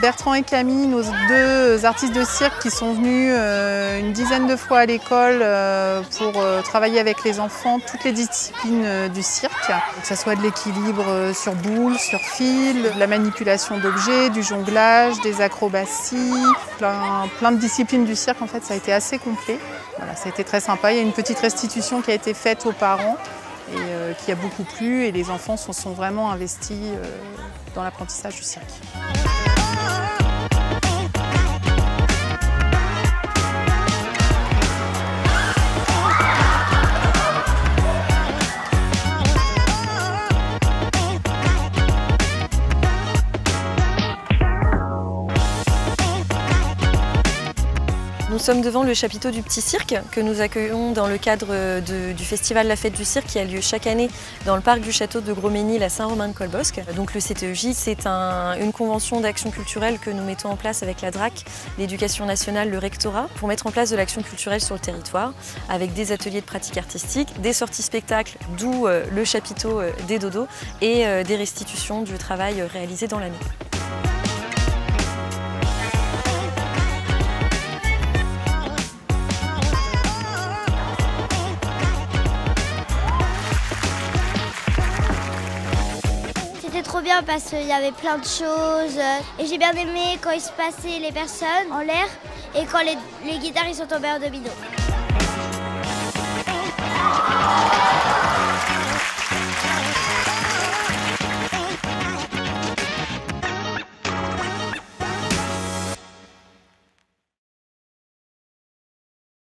Bertrand et Camille, nos deux artistes de cirque qui sont venus euh, une dizaine de fois à l'école euh, pour euh, travailler avec les enfants toutes les disciplines du cirque, que ce soit de l'équilibre sur boule, sur fil, de la manipulation d'objets, du jonglage, des acrobaties, plein, plein, de disciplines du cirque en fait, ça a été assez complet. Voilà, ça a été très sympa, il y a une petite restitution qui a été faite aux parents et qui a beaucoup plu et les enfants se sont vraiment investis dans l'apprentissage du cirque. Sommes devant le chapiteau du Petit Cirque que nous accueillons dans le cadre du festival La Fête du Cirque qui a lieu chaque année dans le parc du château de Gros-Ménil à Saint-Romain-de-Colbosque. Donc le CTEJ, c'est une convention d'action culturelle que nous mettons en place avec la DRAC, l'éducation nationale, le rectorat, pour mettre en place de l'action culturelle sur le territoire avec des ateliers de pratique artistique, des sorties spectacles, d'où euh, le chapiteau euh, des dodos et euh, des restitutions du travail réalisé dans l'année. Trop bien parce qu'il y avait plein de choses. Et j'ai bien aimé quand il se passait les personnes en l'air et quand les, les guitares ils sont tombés en domino.